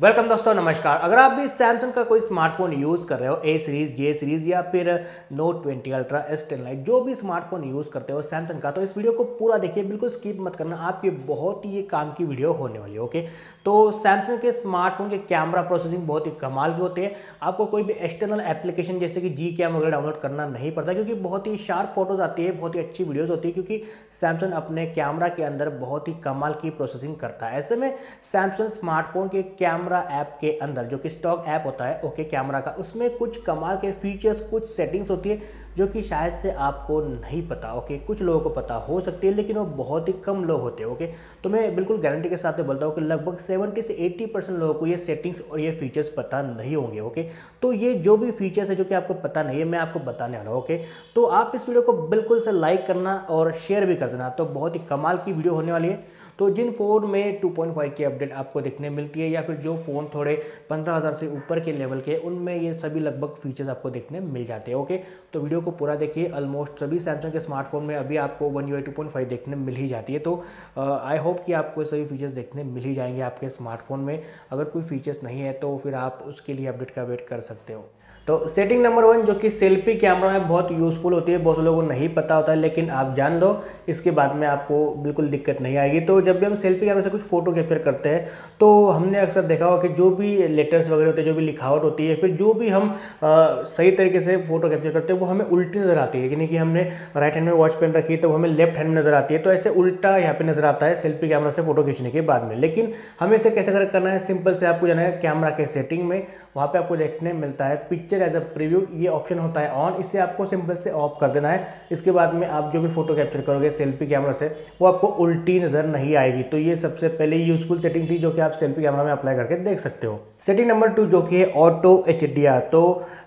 Welcome दोस्तों, नमस्कार। अगर आप भी सैमसंग का कोई स्मार्टफ़ोन यूज़ कर रहे हो ए सीरीज़ जे सीरीज़ या फिर note 20 ultra S ten lite जो भी स्मार्टफ़ोन यूज़ करते हो सैमसंग का तो इस वीडियो को पूरा देखिए। बिल्कुल स्किप मत करना। आपकी बहुत ही ये काम की वीडियो होने वाली है ओके तो सैमसंग के स्मार्टफ़ोन के कैमरा प्रोसेसिंग बहुत ही कमाल की होती है। आपको कोई भी एक्सटर्नल एप्लीकेशन जैसे कि जी कैम वगैरह डाउनलोड करना नहीं पड़ता, क्योंकि बहुत ही शार्प फ़ोटोज़ आती है, बहुत ही अच्छी वीडियोज़ होती है, क्योंकि सैमसंग अपने कैमरा के अंदर बहुत ही कमाल की प्रोसेसिंग करता है। ऐसे में सैमसंग स्मार्टफ़ोन के कैमरा ऐप के अंदर, जो कि स्टॉक ऐप होता है ओके कैमरा का, उसमें कुछ कमाल के फीचर्स कुछ सेटिंग्स होती है, जो कि शायद से आपको नहीं पता ओके कुछ लोगों को पता हो सकती है, लेकिन वो बहुत ही कम लोग होते हैं ओके तो मैं बिल्कुल गारंटी के साथ बोलता हूँ कि लगभग 70 से 80 परसेंट लोगों को ये सेटिंग्स और ये फीचर्स पता नहीं होंगे ओके तो ये जो भी फीचर्स है, जो कि आपको पता नहीं है, मैं आपको बताने वाला हूँ ओके तो आप इस वीडियो को बिल्कुल से लाइक करना और शेयर भी कर देना तो बहुत ही कमाल की वीडियो होने वाली है। तो जिन फ़ोन में 2.5 की अपडेट आपको देखने मिलती है या फिर जो फ़ोन थोड़े पंद्रह हज़ार से ऊपर के लेवल के, उनमें ये सभी लगभग फीचर्स आपको देखने मिल जाते हैं ओके तो वीडियो को पूरा देखिए ऑलमोस्ट सभी सैमसंग के स्मार्टफ़ोन में अभी आपको वन यू टू देखने मिल ही जाती है। तो आई होप कि आपको सभी फीचर्स देखने मिल ही जाएँगे आपके स्मार्टफ़ोन में। अगर कोई फीचर्स नहीं है तो फिर आप उसके लिए अपडेट का वेट कर सकते हो। तो सेटिंग नंबर वन जो कि सेल्फी कैमरा में बहुत यूज़फुल होती है बहुत लोगों को नहीं पता होता है लेकिन आप जान लो इसके बाद में आपको बिल्कुल दिक्कत नहीं आएगी। तो जब भी हम सेल्फी कैमरा से कुछ फ़ोटो कैप्चर करते हैं तो हमने अक्सर देखा हो कि जो भी लेटर्स वगैरह होते हैं जो भी लिखावट होती है फिर जो भी हम आ, सही तरीके से फ़ोटो कैप्चर करते हैं वो हमें उल्टी नज़र आती है। यानी कि हमने राइट हैंड में वॉच पेन रखी है तो हमें लेफ़्ट हैंड में नज़र आती है। तो ऐसे उल्टा यहाँ पे नज़र आता है सेल्फी कैमरा से फ़ोटो खींचने के बाद में। लेकिन हमें इसे कैसे करना है? सिंपल से आपको जाना है कैमरा के सेटिंग में। वहाँ पर आपको देखने मिलता है पिक्चर एज अ प्रीव्यू ये ऑप्शन होता है ऑन इससे आपको सिंपल से ऑफ़ कर देना है. इसके बाद में आप जो भी फ़ोटो कैप्चर करोगे सेल्फी कैमरा से, वो आपको उल्टी नज़र नहीं आएगी. तो ये सबसे पहले यूजफुल सेटिंग थी जो कि आप सेल्फी कैमरा में अप्लाई करके देख सकते हो. सेटिंग नंबर टू जो कि है ऑटो एचडीआर तो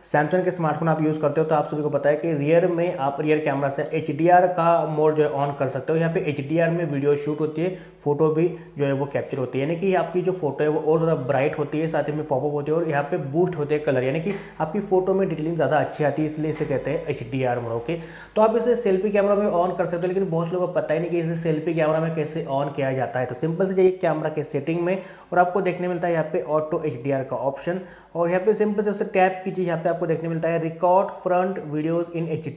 सैमसंग के स्मार्टफ़ोन आप यूज़ करते हो तो आप सभी को पता है कि रियर में आप रियर कैमरा से एचडीआर का मोड जो है ऑन कर सकते हो। यहाँ पे एचडीआर में वीडियो शूट होती है फ़ोटो भी जो है वो कैप्चर होती है। यानी कि आपकी जो फ़ोटो है वो और ज़्यादा ब्राइट होती है, साथ ही में पॉपअप होती है और यहाँ पे बूस्ट होते हैं कलर यानी कि आपकी फ़ोटो में डिटेलिंग ज़्यादा अच्छी आती है, इसलिए इसे कहते हैं एच डी मोड ओके तो आप इसे सेल्फी कैमरा में ऑन कर सकते हो, लेकिन बहुत लोगों को पता ही नहीं कि इसे सेल्फी कैमरा में कैसे ऑन किया जाता है। तो सिंपल से जाइए कैमरा के सेटिंग में और आपको देखने मिलता है यहाँ पे ऑटो एच का ऑप्शन और यहाँ पे सिंपल से उसे टैप कीजिए, यहाँ पे आपको देखने मिलता है record front videos in H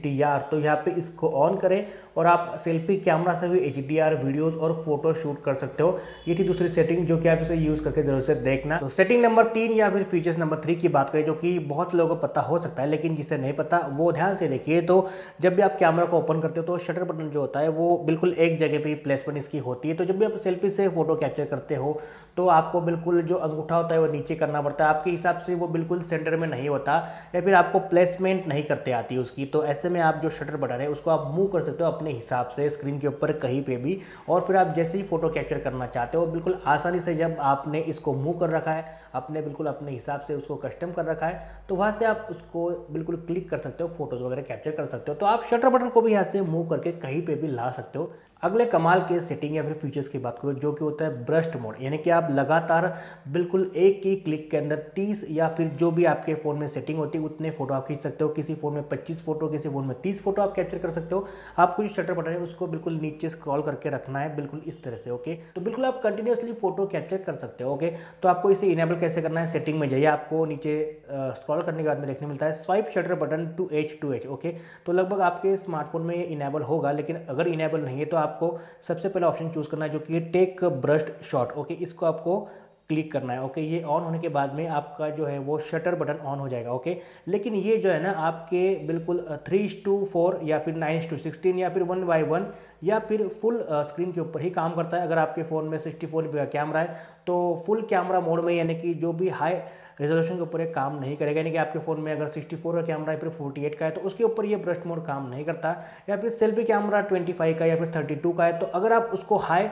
तो यहाँ पे इसको ऑन करें और आप सेल्फी कैमरा से भी एच वीडियोस और फ़ोटो शूट कर सकते हो। ये थी दूसरी सेटिंग जो कि आप इसे यूज़ करके ज़रूर से देखना। तो सेटिंग नंबर तीन या फिर फीचर्स नंबर थ्री की बात करें, जो कि बहुत लोगों को पता हो सकता है, लेकिन जिसे नहीं पता, वो ध्यान से देखिए। तो जब भी आप कैमरा को ओपन करते हो तो शटर बटन जो होता है, वो बिल्कुल एक जगह पर प्लेसमेंट इसकी होती है। तो जब भी आप सेल्फी से फ़ोटो कैप्चर करते हो तो आपको बिल्कुल जो अंगूठा होता है, वो नीचे करना पड़ता है। आपके हिसाब से वो बिल्कुल सेंटर में नहीं होता या फिर आपको प्लेसमेंट नहीं करते आती उसकी तो ऐसे में आप जो शटर बटन है, उसको आप मूव कर सकते हो अपने हिसाब से स्क्रीन के ऊपर कहीं पे भी। और फिर आप जैसे ही फ़ोटो कैप्चर करना चाहते हो, बिल्कुल आसानी से जब आपने इसको मूव कर रखा है अपने बिल्कुल अपने हिसाब से उसको कस्टम कर रखा है तो वहाँ से आप उसको बिल्कुल क्लिक कर सकते हो फ़ोटोज़ वगैरह कैप्चर कर सकते हो। तो आप शटर बटन को भी यहाँ से मूव करके कहीं पे भी ला सकते हो। अगले कमाल के सेटिंग या फिर फीचर्स की बात करो, जो कि होता है ब्रस्ट मोड यानी कि आप लगातार बिल्कुल एक ही क्लिक के अंदर 30 या फिर जो भी आपके फ़ोन में सेटिंग होती है, उतने फ़ोटो आप खींच सकते हो। किसी फ़ोन में 25 फ़ोटो किसी फ़ोन में 30 फ़ोटो आप कैप्चर कर सकते हो। आपको जो शटर बटन है, उसको बिल्कुल नीचे स्क्रॉल करके रखना है, बिल्कुल इस तरह से ओके तो बिल्कुल आप कंटिन्यूसली फ़ोटो कैप्चर कर सकते हो ओके तो आपको इसे इनेबल कैसे करना है? सेटिंग में जाइए, आपको नीचे स्क्रॉल करने के बाद में देखने मिलता है swipe shutter button to H to H okay तो लगभग आपके स्मार्टफ़ोन में ये इनेबल होगा, लेकिन अगर इनेबल नहीं है तो आपको सबसे पहले ऑप्शन चूज़ करना है, जो कि टेक ब्रस्ट शॉट ओके इसको आपको क्लिक करना है. ओके ये ऑन होने के बाद में आपका जो है वो शटर बटन ऑन हो जाएगा. ओके लेकिन ये जो है ना, आपके बिल्कुल थ्री टू फोर या फिर नाइन टू सिक्सटीन या फिर वन बाई वन या फिर फुल स्क्रीन के ऊपर ही काम करता है. अगर आपके फ़ोन में सिक्सटी फोर कैमरा है तो फुल कैमरा मोड में यानी कि जो भी हाई रेजोल्यूशन के ऊपर ये काम नहीं करेगा। यानी कि आपके फ़ोन में अगर 64 का कैमरा है फिर 48 का है तो उसके ऊपर ये ब्रस्ट मोड काम नहीं करता। या फिर सेल्फी कैमरा 25 का या फिर 32 का है तो अगर आप उसको हाई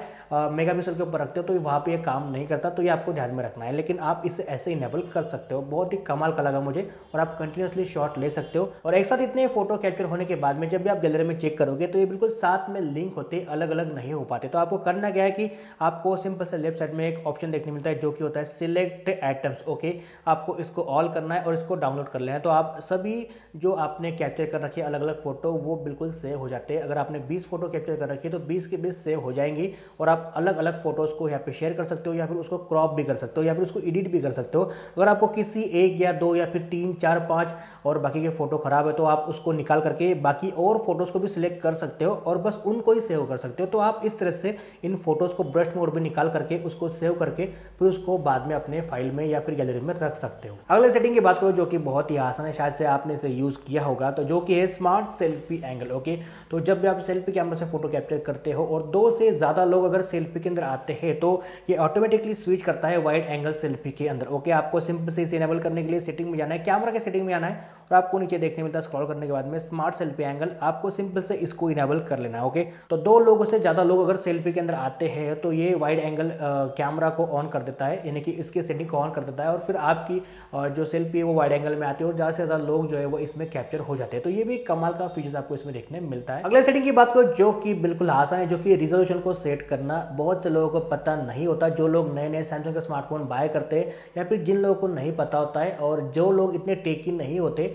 मेगा के ऊपर रखते हो तो वहाँ पर यह काम नहीं करता। तो ये आपको ध्यान में रखना है। लेकिन आप इसे ऐसे इनेबल कर सकते हो। बहुत ही कमाल का लगा मुझे और आप कंटिन्यूसली शॉट ले सकते हो। और एक साथ इतने फ़ोटो कैप्चर होने के बाद में जब भी आप गैलरी में चेक करोगे तो ये बिल्कुल साथ में लिंक होते अलग अलग नहीं हो पाते। तो आपको करना क्या है कि आपको सिंपल से लेफ़्ट साइड में एक ऑप्शन देखने मिलता है, जो कि होता है सिलेक्ट आइटम्स ओके आपको इसको ऑल करना है और इसको डाउनलोड कर लेना है। तो आप सभी जो आपने कैप्चर कर रखी है अलग अलग फ़ोटो वो बिल्कुल सेव हो जाते हैं। अगर आपने 20 फ़ोटो कैप्चर कर रखी है तो 20 के 20 सेव हो जाएँगी और आप अलग अलग फ़ोटोज़ को यहाँ पे शेयर कर सकते हो या फिर उसको क्रॉप भी कर सकते हो या फिर उसको एडिट भी कर सकते हो। अगर आपको किसी एक या दो या फिर तीन, चार, पाँच और बाकी के फ़ोटो खराब है तो आप उसको निकाल करके बाकी और फ़ोटोज़ को भी सिलेक्ट कर सकते हो और बस उनको ही सेव कर सकते हो। तो आप इस तरह से इन फ़ोटोज़ को ब्रश मोड में निकाल करके उसको सेव करके फिर उसको बाद में अपने फ़ाइल में या फिर गैलरी में रख सकते हो। अगले सेटिंग की बात करो, जो कि बहुत ही आसान है, शायद से आपने इसे यूज़ किया होगा तो जो कि है स्मार्ट सेल्फी एंगल ओके तो जब भी आप सेल्फी कैमरा से फ़ोटो कैप्चर करते हो और दो से ज़्यादा लोग अगर सेल्फी के अंदर आते हैं तो ये ऑटोमेटिकली स्विच करता है वाइड एंगल सेल्फी के अंदर ओके आपको सिंपल से इसे इनेबल करने के लिए सेटिंग में जाना है कैमरा के सेटिंग में जाना है और आपको नीचे देखने मिलता है स्क्रॉल करने के बाद में स्मार्ट सेल्फी एंगल आपको सिंपल से इसको इनेबल कर लेना है ओके तो दो लोगों से ज़्यादा लोग अगर सेल्फी के अंदर आते हैं तो ये वाइड एंगल कैमरा को ऑन कर देता है, यानी कि इसके सेटिंग को ऑन कर देता है और फिर आपकी जो सेल्फी है वो वाइड एंगल में आती है और ज़्यादा से ज़्यादा लोग जो है वो इसमें कैप्चर हो जाते हैं। तो ये भी कमाल का फीचर्स आपको इसमें देखने मिलता है। अगले सेटिंग की बात करो, जो कि बिल्कुल आसान है, जो कि रिजोल्यूशन को सेट करना, बहुत से लोगों को पता नहीं होता, जो लोग नए नए सैमसंग का स्मार्टफ़ोन बाय करते हैं, या फिर जिन लोगों को नहीं पता होता है, और जो लोग इतने टेकी नहीं होते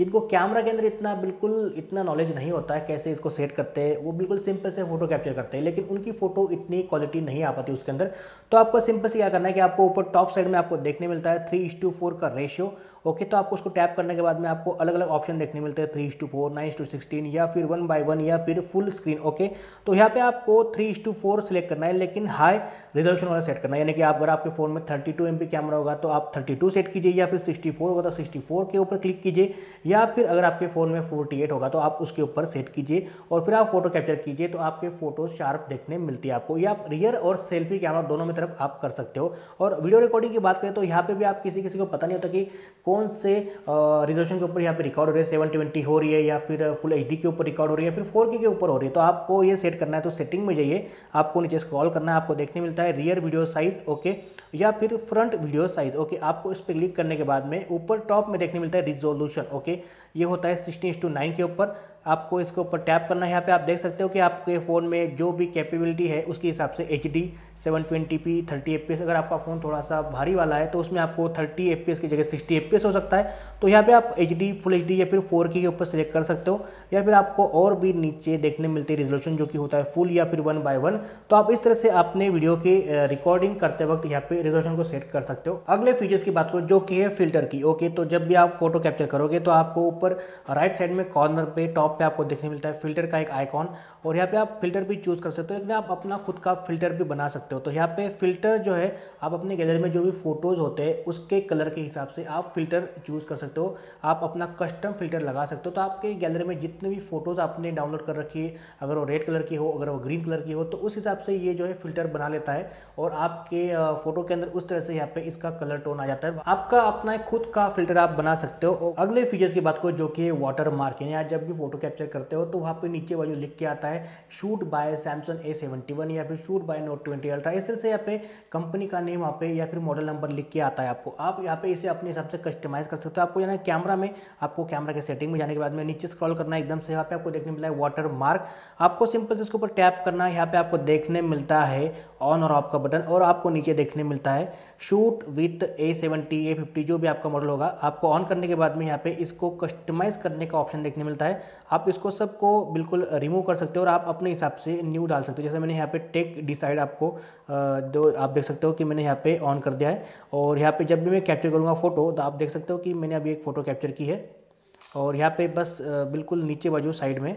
जिनको कैमरा के अंदर इतना बिल्कुल इतना नॉलेज नहीं होता है, कैसे इसको सेट करते हैं, वो बिल्कुल सिंपल से फ़ोटो कैप्चर करते हैं, लेकिन उनकी फ़ोटो इतनी क्वालिटी नहीं आ पाती उसके अंदर। तो आपको सिंपल से क्या करना है कि आपको ऊपर टॉप साइड में आपको देखने मिलता है थ्री टू फोर का रेशियो ओके तो आपको उसको टैप करने के बाद में आपको अलग अलग ऑप्शन देखने मिलते हैं three to four nine to sixteen या फिर वन बाय वन या फिर फुल स्क्रीन ओके तो यहाँ पे आपको थ्री टू फोर सेलेक्ट करना है, लेकिन हाई रिजोल्यूशन वाला सेट करना है। यानी कि आप, अगर आपके फ़ोन में थर्टी टू एम कैमरा होगा तो आप थर्टी टू सेट कीजिए, या फिर सिक्सटी फोर होगा तो सिक्सटी फोर के ऊपर क्लिक कीजिए या फिर अगर आपके फ़ोन में फोर्टी एट होगा तो आप उसके ऊपर सेट कीजिए और फिर आप फ़ोटो कैप्चर कीजिए तो आपके फ़ोटो शार्प देखने मिलती है आपको। या आप रियर और सेल्फी कैमरा दोनों में तरफ़ आप कर सकते हो। और वीडियो रिकॉर्डिंग की बात करें तो यहाँ पर भी आप किसी किसी को पता नहीं होता कि कौन से रिजोल्यूशन के ऊपर यहाँ पे रिकॉर्ड हो रही है, सेवन हो रही है या फिर फुल एचडी के ऊपर रिकॉर्ड हो रही है फिर फोर के ऊपर हो रही है। तो आपको ये सेट करना है तो सेटिंग में जाइए, आपको नीचे स्क्रॉल करना है, आपको देखने मिलता है रियर वीडियो साइज़ ओके या फिर फ्रंट वीडियो साइज़ ओके आपको इस पर क्लिक करने के बाद में ऊपर टॉप में देखने मिलता है रिजोल्यूशन ओके ये होता है सिक्सटीन टू नाइन के ऊपर। आपको इसके ऊपर टैप करना है। यहाँ पे आप देख सकते हो कि आपके फ़ोन में जो भी कैपेबिलिटी है, उसके हिसाब से H D seven twenty P thirty F अगर आपका फ़ोन थोड़ा सा भारी वाला है तो उसमें आपको थर्टी एफ़ की जगह सिक्सटी एफ़ हो सकता है। तो यहाँ पे आप H D full H D या फिर फोर के ऊपर सेलेक्ट कर सकते हो। या फिर आपको और भी नीचे देखने मिलती है रिजोल्यूशन जो कि होता है फुल या फिर वन बाय वन तो आप इस तरह से अपने वीडियो की रिकॉर्डिंग करते वक्त यहाँ पे रिजोल्यूशन को सेट कर सकते हो। अगले फीचर्स की बात करो, जो कि है फ़िल्टर की। ओके तो जब भी आप फ़ोटो कैप्चर करोगे तो आपको ऊपर राइट साइड में कॉर्नर पे टॉप पे आपको देखने मिलता है फ़िल्टर का एक आइकॉन और यहाँ पे आप फ़िल्टर भी चूज़ कर सकते हो लेकिन आप अपना खुद का फ़िल्टर भी बना सकते हो। तो यहाँ पे फ़िल्टर जो है, आप अपने गैलरी में जो भी फ़ोटोज़ होते हैं, उसके कलर के हिसाब से आप फ़िल्टर चूज़ कर सकते हो। आप अपना कस्टम फ़िल्टर लगा सकते हो। तो आपके गैलरी में जितने भी फ़ोटोज़ आपने डाउनलोड कर रखी है, अगर वो रेड कलर की हो, अगर वो ग्रीन कलर की हो तो उस हिसाब से ये जो है फ़िल्टर बना लेता है और आपके फ़ोटो के अंदर उस तरह से यहाँ पे इसका कलर टोन आ जाता है। आपका अपना खुद का फ़िल्टर आप बना सकते हो। अगले फीचर्स की बात को जो कि वाटर मार्क यानी जब भी फ़ोटो कैप्चर करते हो तो वहाँ पे नीचे बाजू लिख के आता है shoot by Samsung A seventy one या फिर shoot by note twenty ultra इस तरह से यहाँ पे कंपनी का नेम वहाँ पे या फिर मॉडल नंबर लिख के आता है आपको। आप यहाँ पे इसे अपने हिसाब से कस्टमाइज कर सकते हो। आपको यहाँ कैमरा में, आपको कैमरा के सेटिंग में जाने के बाद में नीचे स्क्रॉल करना है, एकदम से यहाँ पे आपको देखने मिला है वाटर मार्क आपको सिंपल से इसके ऊपर टैप करना है, यहाँ पे आपको देखने मिलता है ऑन और ऑफ़ का बटन और आपको नीचे देखने मिलता है shoot with A seventy A fifty जो भी आपका मॉडल होगा, आपको ऑन करने के बाद में यहाँ पे इसको कस्टमाइज़ करने का ऑप्शन देखने मिलता है। आप इसको सबको बिल्कुल रिमूव कर सकते हो और आप अपने हिसाब से न्यू डाल सकते हो। जैसे मैंने यहाँ पे टेक डिसाइड आपको दो, आप देख सकते हो कि मैंने यहाँ पे ऑन कर दिया है। और यहाँ पे जब भी मैं कैप्चर करूँगा फ़ोटो तो आप देख सकते हो कि मैंने अभी एक फ़ोटो कैप्चर की है। और यहाँ पे बस बिल्कुल नीचे बाजू साइड में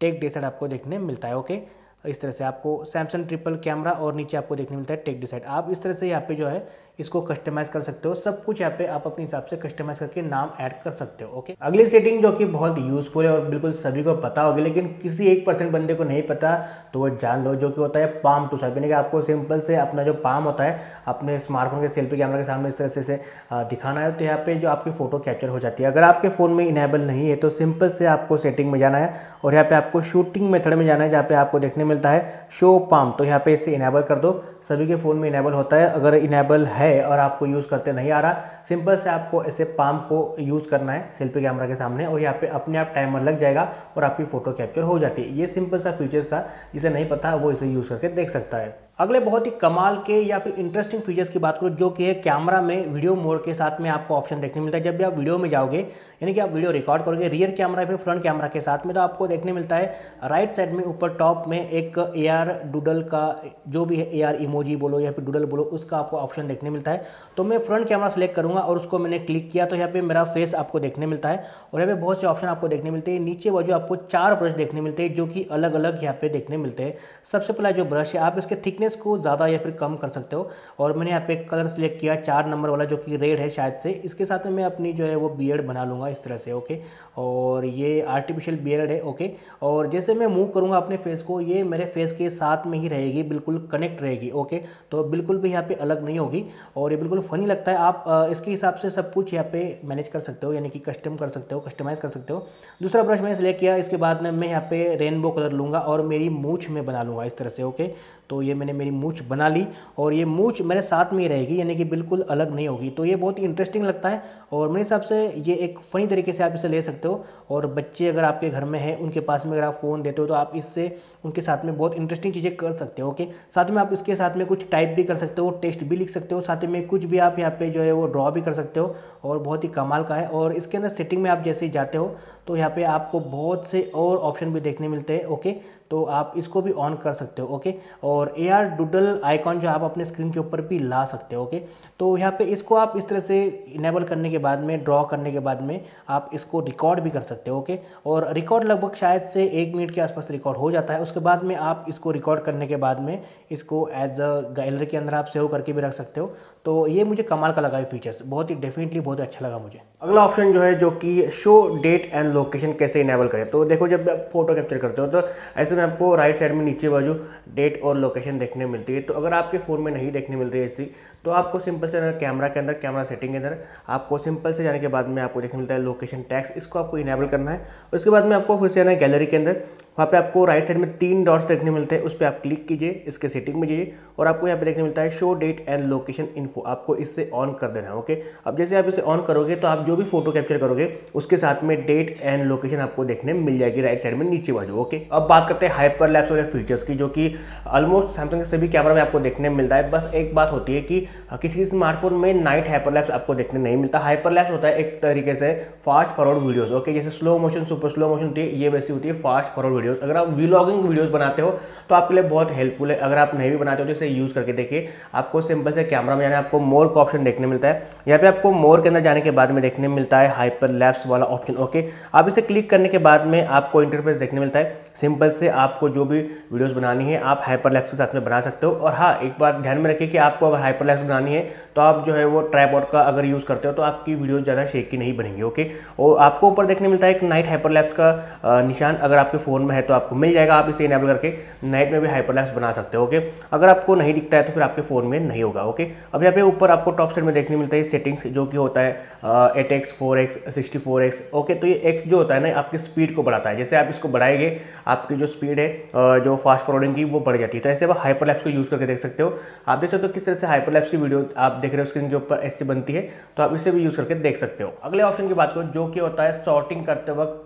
टेक डिसाइड आपको देखने मिलता है ओके इस तरह से आपको सैमसंग ट्रिपल कैमरा और नीचे आपको देखने मिलता है टेक डिसाइड आप इस तरह से यहाँ पे जो है इसको कस्टमाइज कर सकते हो। सब कुछ यहाँ पे आप अपने हिसाब से कस्टमाइज करके नाम ऐड कर सकते हो ओके अगली सेटिंग जो कि बहुत यूजफुल है और बिल्कुल सभी को पता होगी, लेकिन किसी एक परसेंट बंदे को नहीं पता तो वो जान लो जो कि होता है पाम टू साइड यानी कि आपको सिंपल से अपना जो पाम होता है, अपने स्मार्टफ़ोन के सेल्फी कैमरा के सामने इस तरह से दिखाना है तो यहाँ पे जो आपकी फ़ोटो कैप्चर हो जाती है। अगर आपके फ़ोन में इनेबल नहीं है तो सिंपल से आपको सेटिंग में जाना है और यहाँ पे आपको शूटिंग मेथड में जाना है, जहाँ पे आपको देखने मिलता है शो पाम तो यहाँ पे इसे इनेबल कर दो। सभी के फ़ोन में इनेबल होता है। अगर इनेबल है और आपको यूज़ करते नहीं आ रहा सिंपल से आपको ऐसे पाम को यूज़ करना है सेल्फी कैमरा के सामने और यहाँ पे अपने आप टाइमर लग जाएगा और आपकी फ़ोटो कैप्चर हो जाती है। ये सिंपल सा फीचर्स था, जिसे नहीं पता वो इसे यूज़ करके देख सकता है। अगले बहुत ही कमाल के या फिर इंटरेस्टिंग फीचर्स की बात करूँ, जो कि है कैमरा में वीडियो मोड के साथ में आपको ऑप्शन देखने मिलता है। जब भी आप वीडियो में जाओगे, यानी कि आप वीडियो रिकॉर्ड करोगे रियर कैमरा फिर फ्रंट कैमरा के साथ में तो आपको देखने मिलता है राइट साइड में ऊपर टॉप में एक ए आर डूडल का, जो भी है ए आर इमोजी बोलो या फिर डूडल बोलो, उसका आपको ऑप्शन देखने मिलता है। तो मैं फ्रंट कैमरा सेलेक्ट करूँगा और उसको मैंने क्लिक किया तो यहाँ पे मेरा फेस आपको देखने मिलता है और यहाँ पे बहुत से ऑप्शन आपको देखने मिलते हैं। नीचे बाजू आपको चार ब्रश देखने मिलते हैं, जो कि अलग अलग यहाँ पे देखने मिलते हैं। सबसे पहला जो ब्रश है, आप इसके थिकनेस को ज़्यादा या फिर कम कर सकते हो। और मैंने यहाँ पे कलर सेलेक्ट किया, चार नंबर वाला जो कि रेड है शायद से। इसके साथ में मैं अपनी जो है वो बियर्ड बना लूँगा इस तरह से ओके और ये आर्टिफिशियल बियर्ड है ओके और जैसे मैं मूव करूँगा अपने फेस को, ये मेरे फेस के साथ में ही रहेगी, बिल्कुल कनेक्ट रहेगी ओके तो बिल्कुल भी यहाँ पे अलग नहीं होगी। और ये बिल्कुल फ़नी लगता है। आप इसके हिसाब से सब कुछ यहाँ पे मैनेज कर सकते हो, यानी कि कस्टम कर सकते हो कस्टमाइज़ कर सकते हो। दूसरा ब्रश मैंने सेलेक्ट किया, इसके बाद में मैं यहाँ पे रेनबो कलर लूँगा और मेरी मूछ में बना लूँगा इस तरह से ओके तो ये मैंने मेरी मूछ बना ली और ये मूछ मेरे साथ में ही रहेगी, यानी कि बिल्कुल अलग नहीं होगी। तो ये बहुत ही इंटरेस्टिंग लगता है और मेरे हिसाब से ये एक फ़नी तरीके से आप इसे ले सकते हो और बच्चे अगर आपके घर में हैं, उनके पास में अगर आप फ़ोन देते हो तो आप इससे उनके साथ में बहुत इंटरेस्टिंग चीज़ें कर सकते हो ओके साथ में आप इसके साथ में कुछ टाइप भी कर सकते हो टेस्ट भी लिख सकते हो, साथ में कुछ भी आप यहाँ पे जो है वो ड्रॉ भी कर सकते हो और बहुत ही कमाल का है। और इसके अंदर सेटिंग में आप जैसे ही जाते हो तो यहाँ पे आपको बहुत से और ऑप्शन भी देखने मिलते हैं ओके तो आप इसको भी ऑन कर सकते हो ओके और ए आर डूडल आइकॉन जो आप अपने स्क्रीन के ऊपर भी ला सकते हो ओके तो यहाँ पे इसको आप इस तरह से इनेबल करने के बाद में ड्रॉ करने के बाद में आप इसको रिकॉर्ड भी कर सकते हो ओके और रिकॉर्ड लगभग शायद से एक मिनट के आसपास रिकॉर्ड हो जाता है। उसके बाद में आप इसको रिकॉर्ड करने के बाद में इसको एज अ गैलरी के अंदर आप सेव करके भी रख सकते हो। तो ये मुझे कमाल का लगा ये फीचर्स बहुत ही डेफिनेटली बहुत अच्छा लगा मुझे। अगला ऑप्शन जो है, जो कि शो डेट एंड लोकेशन कैसे इनेबल करें। तो देखो, जब आप फ़ोटो कैप्चर करते हो तो ऐसे में आपको राइट साइड में नीचे बाजू डेट और लोकेशन देखने मिलती है। तो अगर आपके फ़ोन में नहीं देखने मिल रही है ऐसी तो आपको सिंपल से कैमरा के अंदर, कैमरा सेटिंग के अंदर, आपको सिंपल से जाने के बाद में आपको देखने मिलता है लोकेशन टैक्स इसको आपको इनेबल करना है। उसके बाद में आपको फिर से आना है गैलरी के अंदर, वहाँ पे आपको राइट साइड में तीन डॉट्स देखने मिलते हैं, उस पर आप क्लिक कीजिए, इसके सेटिंग में जाइए और आपको यहाँ पे देखने मिलता है show date and location info आपको इससे ऑन कर देना है ओके अब जैसे आप इसे ऑन करोगे तो आप जो भी फ़ोटो कैप्चर करोगे, उसके साथ में डेट एंड लोकेशन आपको देखने मिल जाएगी राइट साइड में नीचे बाजू ओके अब बात करते हैं हाइपर लैप्स वाले फीचर्स की, जो कि ऑलमोस्ट सैमसंग के सभी कैमरा में आपको देखने मिलता है। बस एक बात होती है कि किसी किसी स्मार्टफ़ोन में नाइट हाइपरलैप्स आपको देखने नहीं मिलता। हाइपरलैप्स होता है एक तरीके से फास्ट फॉरवर्ड वीडियोस ओके जैसे slow motion super slow motion होती है ये वैसी होती है फास्ट फॉरवर्ड वीडियोस अगर आप व्लॉगिंग वीडियोस बनाते हो तो आपके लिए बहुत हेल्पफुल है। अगर आप नहीं भी बनाते हो तो इसे यूज़ करके देखिए। आपको सिंपल से कैमरा में जाना, आपको मोर का ऑप्शन देखने मिलता है। यहाँ पे आपको मोर के अंदर जाने के बाद में देखने मिलता है हाइपर लैप्स वाला ऑप्शन ओके आप इसे क्लिक करने के बाद में आपको इंटरफेस देखने मिलता है। सिंपल से आपको जो भी वीडियोस बनानी है, आप हाइपर लैप्स के साथ में बना सकते हो। और हाँ एक बात ध्यान में रखिए कि आपको अगर हाइपर बनानी है। तो आप जो है वो ट्राईपॉड का अगर यूज़ करते हो तो आपकी वीडियो ज़्यादा शेक की नहीं बनेंगी ओके और आपको ऊपर देखने मिलता है एक नाइट हाइपरलैप्स का निशान। अगर आपके फ़ोन में है तो आपको मिल जाएगा, आप इसे इनेबल करके नाइट में भी हाइपरलैप्स बना सकते हो ओके अगर आपको नहीं दिखता है तो फिर आपके फ़ोन में नहीं होगा ओके अब यहाँ पे ऊपर आपको टॉप साइड में देखने मिलता है सेटिंग्स जो कि होता है eight x four x sixty four x okay तो ये एक्स जो होता है ना आपकी स्पीड को बढ़ाता है। जैसे आप इसको बढ़ाएँगे, आपकी जो स्पीड है जो फास्ट फॉरवर्डिंग की, वो बढ़ जाती है। तो ऐसे आप हाइपरलैप्स को यूज़ करके देख सकते हो। आप देख सकते हो किस तरह से हाइपरलैप्स की वीडियो आप रहे हो स्क्रीन के ऊपर ऐसे बनती है तो आप इसे भी यूज़ करके देख सकते हो। अगले ऑप्शन की बात करो जो कि होता है सॉर्टिंग करते वक्त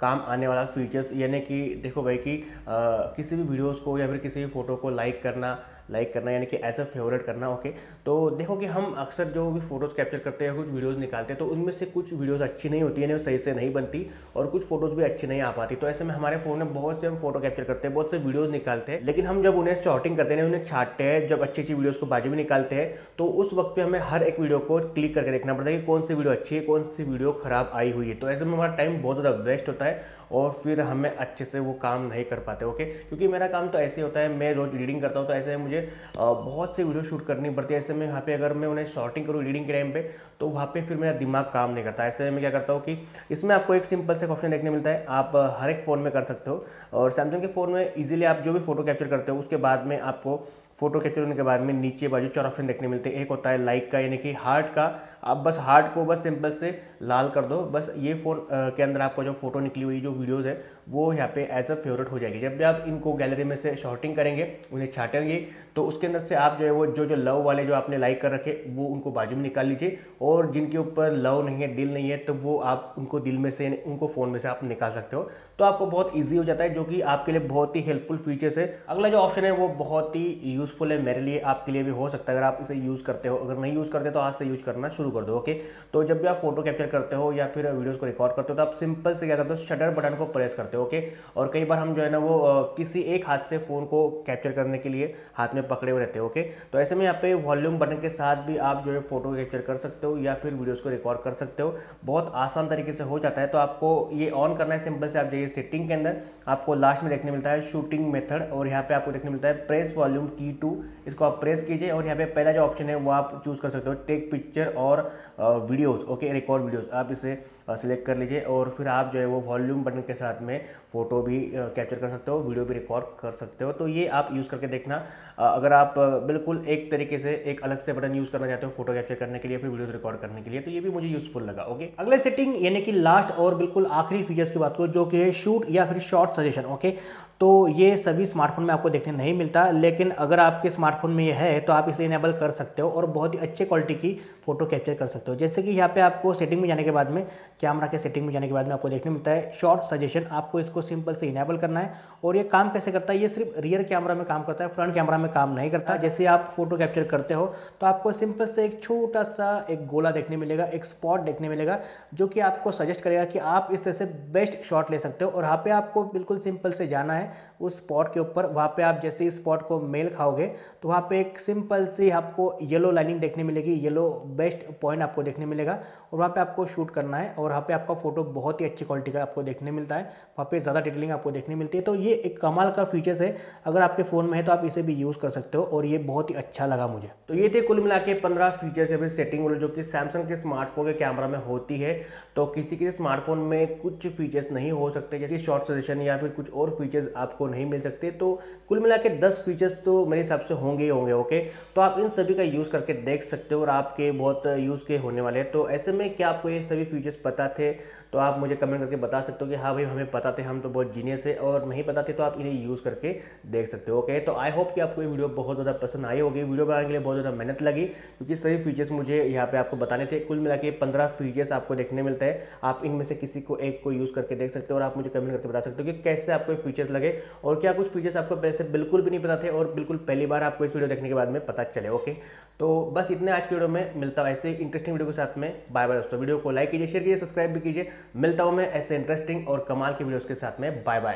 काम आने वाला फीचर्स यानी कि देखो भाई कि आ, किसी भी वीडियोस को या फिर किसी भी फ़ोटो को लाइक करना लाइक करना, यानी कि एज अ फेवरेट करना ओके तो देखो कि हम अक्सर जो भी फ़ोटोज़ कैप्चर करते हैं कुछ वीडियोज़ निकालते हैं तो उनमें से कुछ वीडियोज़ अच्छी नहीं होती है सही से नहीं बनती, और कुछ फ़ोटोज़ भी अच्छी नहीं आ पाती। तो ऐसे में हमारे फ़ोन में बहुत से हम फ़ोटो कैप्चर करते हैं, बहुत से वीडियोज़ निकालते हैं, लेकिन हम जब उन्हें शॉर्टिंग करते हैं उन्हें छाटते हैं, जब अच्छी अच्छी वीडियोज़ को बाजू भी निकालते हैं तो उस वक्त पर हमें हर एक वीडियो को क्लिक करके देखना पड़ता है कि कौन सी वीडियो अच्छी है, कौन सी वीडियो खराब आई हुई है। तो ऐसे में हमारा टाइम बहुत ज़्यादा वेस्ट होता है, और फिर हमें अच्छे से वो काम नहीं कर पाते ओके क्योंकि मेरा काम तो ऐसे होता है, मैं रोज़ रीडिंग करता हूँ तो ऐसे मुझे बहुत से वीडियो शूट करनी पड़ती है। ऐसे में यहाँ पे अगर मैं उन्हें शॉर्टिंग करूँ, रीडिंग के टाइम पे तो वहाँ पे फिर मेरा दिमाग काम नहीं करता। ऐसे में मैं क्या करता हूँ कि इसमें आपको एक सिंपल से ऑप्शन देखने मिलता है। आप हर एक फ़ोन में कर सकते हो और सैमसंग के फ़ोन में ईजिली आप जो भी फ़ोटो कैप्चर करते हो, उसके बाद में आपको फ़ोटो कैप्चर होने के बाद में नीचे बाजू चार ऑप्शन देखने मिलते हैं। एक होता है लाइक का, यानी कि हार्ट का। आप बस हार्ट को बस सिंपल से लाल कर दो। बस ये फ़ोन के अंदर आपको जो फ़ोटो निकली हुई, जो वीडियोज़ है वो यहाँ पे एज अ फेवरेट हो जाएगी। जब भी आप इनको गैलरी में से शॉर्टिंग करेंगे, उन्हें छाटेंगे तो उसके अंदर से आप जो है वो, जो जो लव वाले जो आपने लाइक कर रखे, वो उनको बाजू में निकाल लीजिए। और जिनके ऊपर लव नहीं है, दिल नहीं है तो वो आप उनको दिल में से, उनको फ़ोन में से आप निकाल सकते हो। तो आपको बहुत ईजी हो जाता है, जो कि आपके लिए बहुत ही हेल्पफुल फीचर्स है। अगला जो ऑप्शन है, वो बहुत ही यूज़फुल है मेरे लिए, आपके लिए भी हो सकता है। अगर आप इसे यूज़ करते हो, अगर नहीं यूज़ करते तो आज से यूज़ करना शुरू कर दो ओके तो जब भी आप फ़ोटो कैप्चर करते हो या फिर वीडियोज़ को रिकॉर्ड करते हो तो आप सिंपल से क्या करते हो शटर बटन को प्रेस करते हो। ओके और कई बार हम जो है ना, वो किसी एक हाथ से फ़ोन को कैप्चर करने के लिए हाथ में पकड़े हुए रहते हो ओके तो ऐसे में यहाँ पे वॉल्यूम बटन के साथ भी आप जो है फ़ोटो कैप्चर कर सकते हो या फिर वीडियोज़ को रिकॉर्ड कर सकते हो। बहुत आसान तरीके से हो जाता है तो आपको ये ऑन करना है सिंपल से आप जाइए सेटिंग के अंदर। आपको लास्ट में देखने मिलता है शूटिंग मेथड और यहाँ पे आपको देखने मिलता है प्रेस वॉल्यूम की टू इसको आप प्रेस कीजिए और यहाँ पे पहला जो ऑप्शन है वो आप चूज़ कर सकते हो टेक पिक्चर और वीडियोस ओके रिकॉर्ड वीडियोस आप इसे सिलेक्ट कर लीजिए और फिर आप जो है वो वॉल्यूम बटन के साथ में फ़ोटो भी कैप्चर कर सकते हो, वीडियो भी रिकॉर्ड कर सकते हो। तो ये आप यूज़ करके देखना। अगर आप बिल्कुल एक तरीके से एक अलग से बटन यूज़ करना चाहते हो फ़ोटो कैप्चर करने के लिए, फिर वीडियोज़ रिकॉर्ड करने के लिए तो ये भी मुझे यूज़फुल लगा ओके अगले सेटिंग यानी कि लास्ट और बिल्कुल आखिरी फीचर्स की बात करो, जो कि है शूट या फिर शॉर्ट सजेशन ओके तो ये सभी स्मार्टफ़ोन में आपको देखने नहीं मिलता, लेकिन अगर आपके स्मार्टफ़ोन में ये है तो आप इसे इनेबल कर सकते हो और बहुत ही अच्छे क्वालिटी की फ़ोटो कैप्चर कर सकते हो। जैसे कि यहाँ पे आपको सेटिंग में जाने के बाद में कैमरा के सेटिंग में जाने के बाद में आपको देखने मिलता है शॉर्ट सजेशन आपको इसको सिंपल से इनेबल करना है और ये काम कैसे करता है, ये सिर्फ़ रियर कैमरा में काम करता है फ्रंट कैमरा में काम नहीं करता। जैसे आप फ़ोटो कैप्चर करते हो तो आपको सिंपल से एक छोटा सा एक गोला देखने मिलेगा, एक स्पॉट देखने मिलेगा, जो कि आपको सजेस्ट करेगा कि आप इस तरह से बेस्ट शॉट ले सकते हो और यहाँ पे आपको बिल्कुल सिंपल से जाना है। है उस स्पॉट के ऊपर, वहाँ पे आप जैसे इस स्पॉट को मेल खाओगे तो वहाँ पे एक सिंपल सी आपको येलो लाइनिंग देखने मिलेगी येलो बेस्ट पॉइंट आपको देखने मिलेगा और वहाँ पे आपको शूट करना है और वहाँ पे आपका फ़ोटो बहुत ही अच्छी क्वालिटी का आपको देखने मिलता है। वहाँ पे ज़्यादा डिटेलिंग आपको देखने मिलती है। तो ये एक कमाल का फीचर्स है। अगर आपके फ़ोन में है तो आप इसे भी यूज़ कर सकते हो और ये बहुत ही अच्छा लगा मुझे। तो ये थे कुल मिला के पंद्रह फीचर्स है सेटिंग जो कि सैमसंग के स्मार्टफ़ोन के कैमरा में होती है। तो किसी के स्मार्टफ़ोन में कुछ फीचर्स नहीं हो सकते, जैसे शॉर्ट सजेशन या फिर कुछ और फीचर्स आपको नहीं मिल सकते तो कुल मिला के दस फीचर्स तो मेरे हिसाब से होंगे ही होंगे ओके तो आप इन सभी का यूज़ करके देख सकते हो और आपके बहुत यूज़ के होने वाले हैं। तो ऐसे में क्या आपको ये सभी फीचर्स पता थे? तो आप मुझे कमेंट करके बता सकते हो कि हाँ भाई, हमें पता थे, हम तो बहुत जीनियस है और नहीं पता थे तो आप इन्हें यूज़ करके देख सकते हो ओके तो आई होप कि आपको ये वीडियो बहुत ज़्यादा पसंद आई होगी। वीडियो बनाने के लिए बहुत ज़्यादा मेहनत लगी, क्योंकि सभी फीचर्स मुझे यहाँ पे आपको बताने थे। कुल मिला के पंद्रह फीचर्स आपको देखने मिलते हैं। आप इनमें से किसी को एक को यूज़ करके देख सकते हो और आप मुझे कमेंट करके बता सकते हो कि कैसे आपको फीचर्स लगे और क्या कुछ फीचर्स आपको पैसे बिल्कुल भी नहीं पता थे और बिल्कुल पहली बार आपको इस वीडियो देखने के बाद में पता चले ओके तो बस इतने आज की वीडियो में मिलता हूँ ऐसे इंटरेस्टिंग वीडियो के साथ में। बाय बाय दोस्तों। वीडियो को लाइक कीजिए शेयर कीजिए सब्सक्राइब भी कीजिए। मिलता हूँ मैं ऐसे इंटरेस्टिंग और कमाल के वीडियोज़ के साथ में। Bye bye